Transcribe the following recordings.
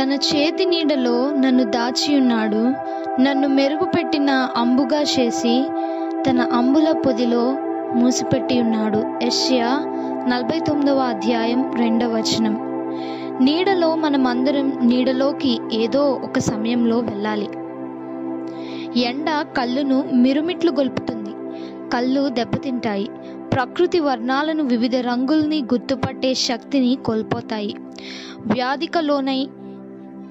తన చేతి నీడలో నన్ను దాచియున్నాడు. నన్ను మెరుగుపెట్టిన అంబుగా చేసి తన అంబుల పొదిలో మూసిపెట్టి ఉన్నాడు యెషయా నలభై తొమ్మిదవ అధ్యాయం రెండవ వచనం. నీడలో మనమందరం నీడలోకి ఏదో ఒక సమయంలో వెళ్ళాలి. ఎండ కళ్ళును మిరుమిట్లు గొలుపుతుంది. కళ్ళు దెబ్బతింటాయి. ప్రకృతి వర్ణాలను వివిధ రంగుల్ని గుర్తుపట్టే శక్తిని కోల్పోతాయి. వ్యాధికలోనై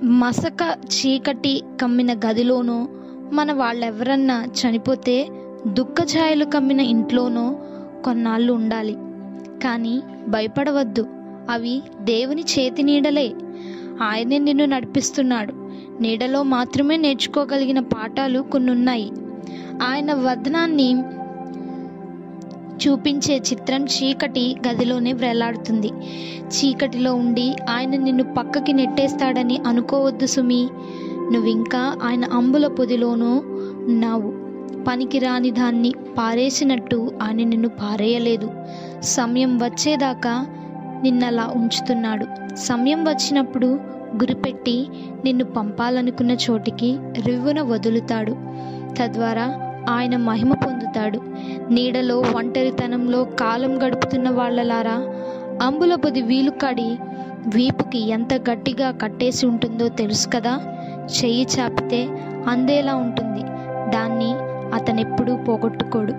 మసక చీకటి కమ్మిన గదిలోనో మన వాళ్ళెవరన్నా చనిపోతే దుఃఖఛాయలు కమ్మిన ఇంట్లోనో కొన్నాళ్ళు ఉండాలి. కానీ భయపడవద్దు. అవి దేవుని చేతి నీడలే. ఆయనే నిన్ను నడిపిస్తున్నాడు. నీడలో మాత్రమే నేర్చుకోగలిగిన పాఠాలు కొన్ని ఉన్నాయి ఆయన వదనాన్ని చూపించే చిత్రం చీకటి గదిలోనే వ్రేలాడుతుంది చీకటిలో ఉండి ఆయన నిన్ను పక్కకి నెట్టేస్తాడని అనుకోవద్దు సుమి. నువ్వింకా ఆయన అంబుల పొదిలోనూ ఉన్నావు. పనికిరాని దాన్ని పారేసినట్టు ఆయన నిన్ను పారేయలేదు. సమయం వచ్చేదాకా నిన్నలా ఉంచుతున్నాడు. సమయం వచ్చినప్పుడు గురిపెట్టి నిన్ను పంపాలనుకున్న చోటికి రివ్వున వదులుతాడు. తద్వారా ఆయన మహిమ పొందుతాడు నీడలో ఒంటరితనంలో కాలం గడుపుతున్న వాళ్ళలారా అంబుల పొది వీలు కడి వీపుకి ఎంత గట్టిగా కట్టేసి ఉంటుందో తెలుసు కదా? చెయ్యి చాపితే అందేలా ఉంటుంది. దాన్ని అతనెప్పుడూ పోగొట్టుకోడు.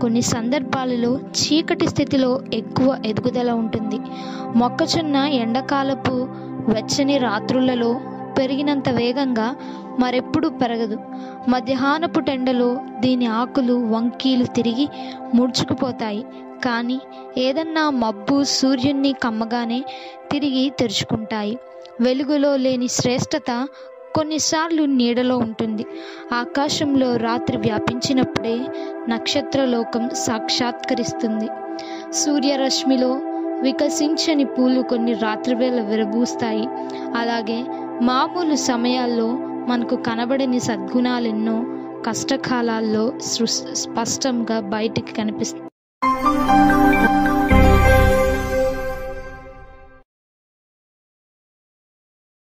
కొన్ని సందర్భాలలో చీకటి స్థితిలో ఎక్కువ ఎదుగుదల ఉంటుంది. మొక్కజొన్న ఎండాకాలపు వెచ్చని రాత్రులలో పెరిగినంత వేగంగా మరెప్పుడూ పెరగదు. మధ్యాహ్నపు టెండలో దీని ఆకులు వంకీలు తిరిగి ముడుచుకుపోతాయి. కానీ ఏదన్నా మబ్బు సూర్యున్ని కమ్మగానే తిరిగి తెరుచుకుంటాయి. వెలుగులో లేని శ్రేష్టత కొన్నిసార్లు నీడలో ఉంటుంది. ఆకాశంలో రాత్రి వ్యాపించినప్పుడే నక్షత్రలోకం సాక్షాత్కరిస్తుంది. సూర్యరశ్మిలో వికసించని పూలు కొన్ని రాత్రివేళ విరబూస్తాయి అలాగే మామూలు సమయాల్లో మనకు కనబడని సద్గుణాలెన్నో కష్టకాలాల్లో స్పష్టంగా బయటికి కనిపిస్తాయి